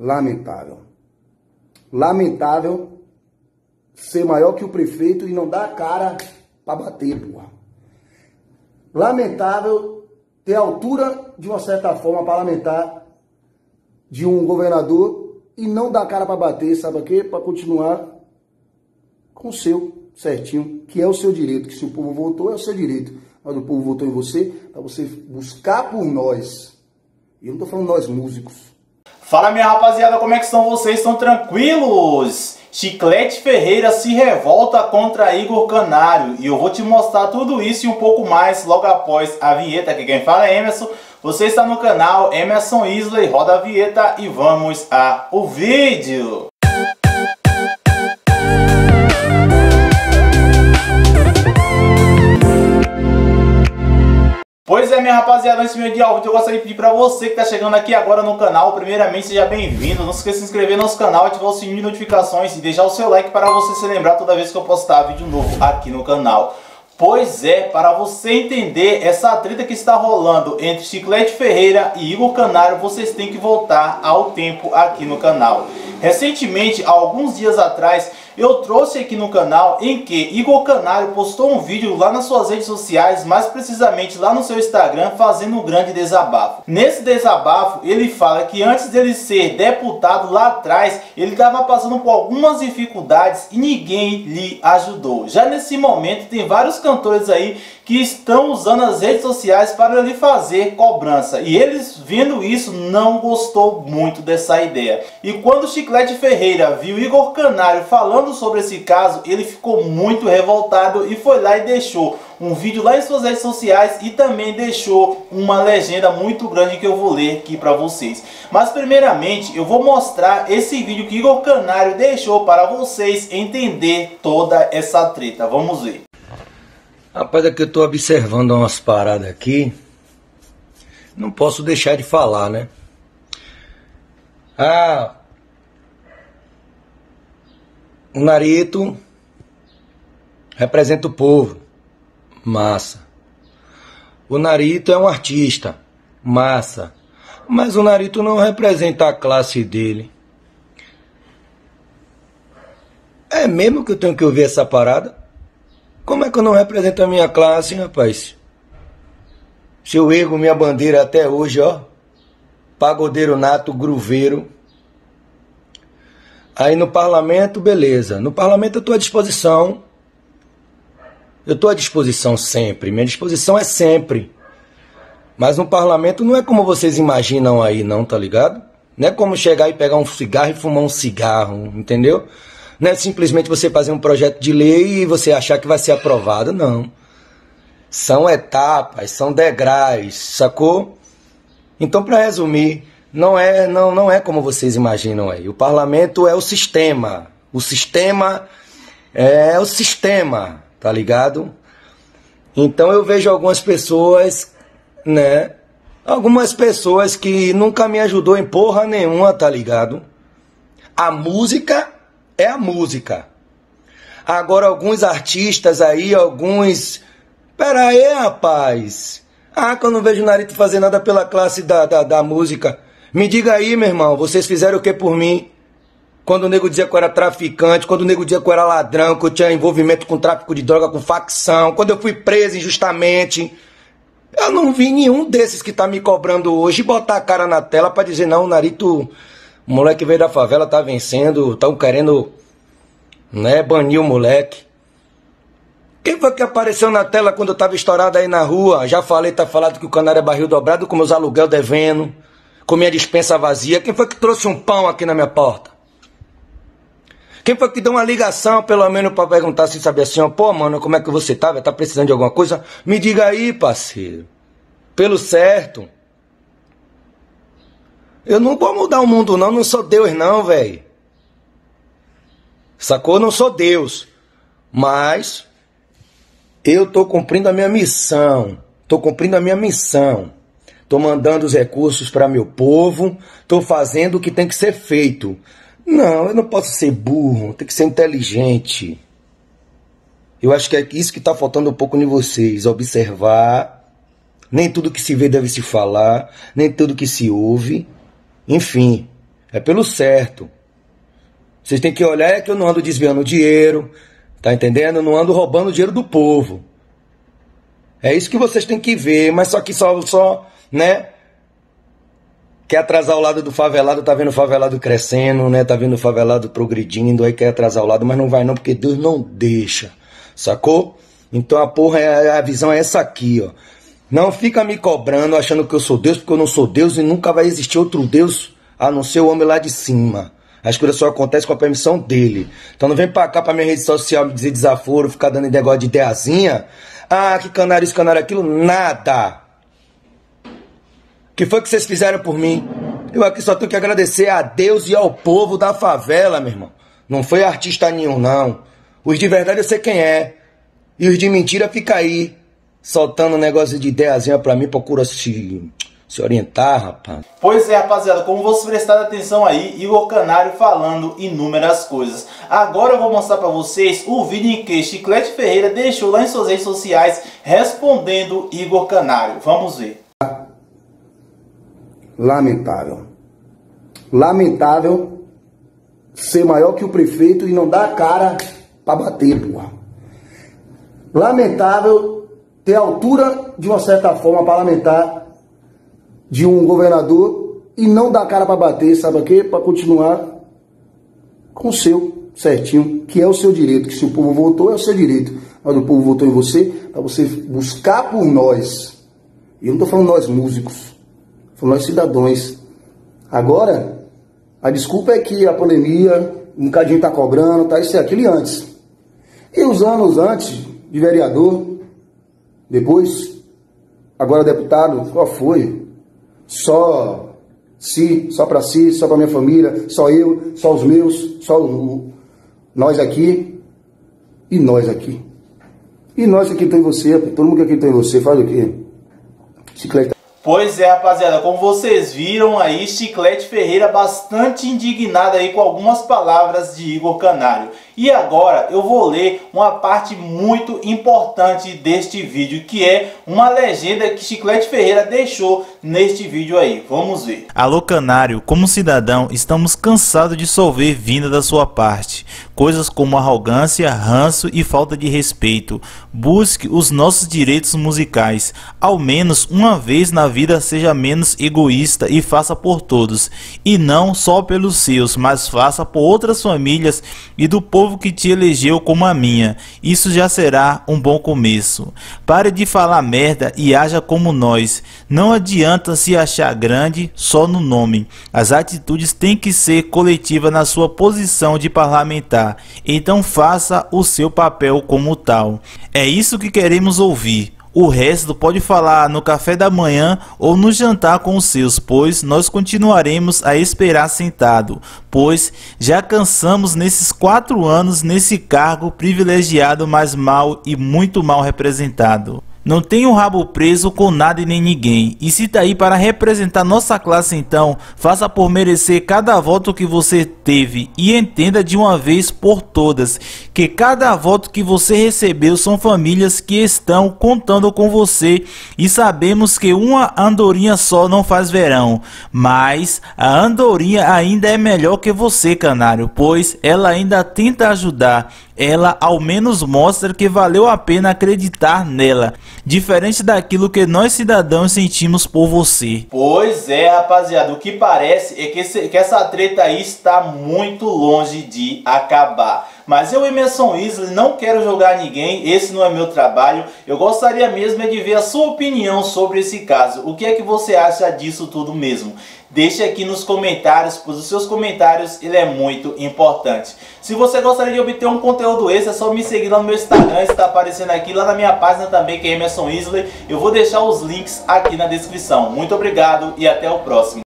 lamentável. Lamentável ser maior que o prefeito e não dar a cara para bater, porra. Lamentável ter altura, de uma certa forma, parlamentar de um governador e não dar a cara para bater, sabe o quê? Para continuar com o seu certinho, que é o seu direito, que se o povo votou, é o seu direito. Mas o povo votou em você, para você buscar por nós. E eu não estou falando nós músicos. Fala minha rapaziada, como é que estão vocês? Estão tranquilos? Chiclete Ferreira se revolta contra Igor Canário e eu vou te mostrar tudo isso e um pouco mais logo após a vinheta, que quem fala é Emerson. Você está no canal Emerson Isley, roda a vinheta e vamos ao vídeo. Minha rapaziada, antes de vídeo, eu gostaria de pedir para você que está chegando aqui agora no canal, primeiramente, seja bem-vindo. Não se esqueça de se inscrever no nosso canal, ativar o sininho de notificações e deixar o seu like para você se lembrar toda vez que eu postar vídeo novo aqui no canal. Pois é, para você entender essa treta que está rolando entre Chiclete Ferreira e Igor Canário, vocês têm que voltar ao tempo aqui no canal. Recentemente, alguns dias atrás, eu trouxe aqui no canal em que Igor Canário postou um vídeo lá nas suas redes sociais, mais precisamente lá no seu Instagram, fazendo um grande desabafo. Nesse desabafo, ele fala que antes dele ser deputado lá atrás, ele estava passando por algumas dificuldades e ninguém lhe ajudou. Já nesse momento, tem vários cantores aí que estão usando as redes sociais para lhe fazer cobrança. E eles, vendo isso, não gostou muito dessa ideia. E quando Chiclete Ferreira viu Igor Canário falando sobre esse caso, ele ficou muito revoltado e foi lá e deixou um vídeo lá em suas redes sociais e também deixou uma legenda muito grande que eu vou ler aqui para vocês. Mas primeiramente eu vou mostrar esse vídeo que Igor Canário deixou para vocês entender toda essa treta. Vamos ver. Rapaz, é que eu estou observando umas paradas aqui. Não posso deixar de falar, né? Ah, o Narito representa o povo. Massa. O Narito é um artista. Massa. Mas o Narito não representa a classe dele. É mesmo que eu tenho que ouvir essa parada? Como é que eu não represento a minha classe, rapaz? Se eu ergo minha bandeira até hoje, ó. Pagodeiro nato, gruveiro. Aí no parlamento, beleza. No parlamento eu estou à disposição. Eu estou à disposição sempre. Minha disposição é sempre. Mas no parlamento não é como vocês imaginam aí, não, tá ligado? Não é como chegar e pegar um cigarro e fumar um cigarro, entendeu? Não é simplesmente você fazer um projeto de lei e você achar que vai ser aprovado, não. São etapas, são degraus, sacou? Então, para resumir, não é, não, não é como vocês imaginam aí. O parlamento é o sistema. O sistema é o sistema, tá ligado? Então eu vejo algumas pessoas, né? Algumas pessoas que nunca me ajudou em porra nenhuma, tá ligado? A música é a música. Agora alguns artistas aí, alguns. Pera aí, rapaz. Ah, que eu não vejo o Narito fazer nada pela classe da, da, da música. Me diga aí, meu irmão, vocês fizeram o que por mim? Quando o nego dizia que eu era traficante, quando o nego dizia que eu era ladrão, que eu tinha envolvimento com tráfico de droga, com facção, quando eu fui preso injustamente. Eu não vi nenhum desses que tá me cobrando hoje botar a cara na tela para dizer, não, o Narito, o moleque veio da favela, tá vencendo, estão querendo, né, banir o moleque. Quem foi que apareceu na tela quando eu tava estourado aí na rua? Já falei, tá falado que o canário é barril dobrado com meus aluguel devendo com minha dispensa vazia? Quem foi que trouxe um pão aqui na minha porta? Quem foi que deu uma ligação, pelo menos, para perguntar se sabia assim, ó, pô, mano, como é que você tá? Tá precisando de alguma coisa? Me diga aí, parceiro. Pelo certo. Eu não vou mudar o mundo, não. Não sou Deus, não, velho. Sacou? Não sou Deus. Mas eu tô cumprindo a minha missão. Tô cumprindo a minha missão estou mandando os recursos para meu povo, estou fazendo o que tem que ser feito. Não, eu não posso ser burro, tem que ser inteligente. Eu acho que é isso que está faltando um pouco em vocês, observar. Nem tudo que se vê deve se falar, nem tudo que se ouve. Enfim, É pelo certo. Vocês têm que olhar é que eu não ando desviando dinheiro, tá entendendo? Eu não ando roubando dinheiro do povo. É isso que vocês têm que ver, mas só que só, só né? Quer atrasar o lado do favelado, tá vendo o favelado crescendo, né? Tá vendo o favelado progredindo, aí quer atrasar o lado, mas não vai não, porque Deus não deixa. Sacou? Então a porra, é, a visão é essa aqui, ó. Não fica me cobrando achando que eu sou Deus, porque eu não sou Deus e nunca vai existir outro Deus a não ser o homem lá de cima. As coisas só acontecem com a permissão dele. Então não vem pra cá pra minha rede social me dizer desaforo, ficar dando negócio de ideiazinha. Ah, que canário isso, canário aquilo. Nada. Que foi que vocês fizeram por mim? Eu aqui só tenho que agradecer a Deus e ao povo da favela, meu irmão. Não foi artista nenhum, não. Os de verdade eu sei quem é. E os de mentira fica aí, soltando negócio de ideiazinha pra mim, procura se se orientar, rapaz. Pois é, rapaziada, como vocês prestaram atenção aí, Igor Canário falando inúmeras coisas. Agora eu vou mostrar para vocês o vídeo em que Chiclete Ferreira deixou lá em suas redes sociais respondendo Igor Canário. Vamos ver. Lamentável. Lamentável ser maior que o prefeito e não dar a cara para bater, porra. Lamentável ter altura, de uma certa forma, parlamentar de um governador e não dar cara para bater, sabe o quê? Para continuar com o seu certinho, que é o seu direito, que se o povo votou é o seu direito. Mas o povo votou em você para você buscar por nós. E eu não estou falando nós músicos, falando nós cidadãos. Agora, a desculpa é que a pandemia, um bocadinho está cobrando, tá isso e aquilo e antes. E os anos antes de vereador, depois, agora deputado, qual foi? só si, só para si, só para minha família, só eu, só os meus, só o, nós aqui e nós aqui. E nós que acreditam em você, todo mundo que acredita em você, faz o quê? Chiclete. Pois é, rapaziada, como vocês viram aí, Chiclete Ferreira bastante indignado aí com algumas palavras de Igor Canário. E agora eu vou ler uma parte muito importante deste vídeo, que é uma legenda que Chiclete Ferreira deixou neste vídeo aí. Vamos ver. Alô Canário, como cidadão, estamos cansados de solver vinda da sua parte. Coisas como arrogância, ranço e falta de respeito. Busque os nossos direitos musicais. Ao menos uma vez na vida seja menos egoísta e faça por todos. E não só pelos seus, mas faça por outras famílias e do povo povo que te elegeu como a minha. Isso já será um bom começo. Pare de falar merda e haja como nós. Não adianta se achar grande só no nome. As atitudes têm que ser coletivas na sua posição de parlamentar. Então faça o seu papel como tal. É isso que queremos ouvir. O resto pode falar no café da manhã ou no jantar com os seus, pois nós continuaremos a esperar sentado, pois já cansamos nesses quatro anos nesse cargo privilegiado, mas mal e muito mal representado. Não tem o rabo preso com nada e nem ninguém. E se tá aí para representar nossa classe então, faça por merecer cada voto que você teve e entenda de uma vez por todas que cada voto que você recebeu são famílias que estão contando com você e sabemos que uma andorinha só não faz verão, mas a andorinha ainda é melhor que você, canário, pois ela ainda tenta ajudar ela ao menos mostra que valeu a pena acreditar nela, diferente daquilo que nós cidadãos sentimos por você. Pois é, rapaziada, o que parece é que, esse, que essa treta aí está muito longe de acabar. Mas eu, Emerson Isley, não quero jogar ninguém, esse não é meu trabalho. Eu gostaria mesmo de ver a sua opinião sobre esse caso. O que é que você acha disso tudo mesmo? Deixe aqui nos comentários, pois os seus comentários ele é muito importante. Se você gostaria de obter um conteúdo extra, é só me seguir lá no meu Instagram, está aparecendo aqui, lá na minha página também, que é Emerson Isley. Eu vou deixar os links aqui na descrição. Muito obrigado e até o próximo.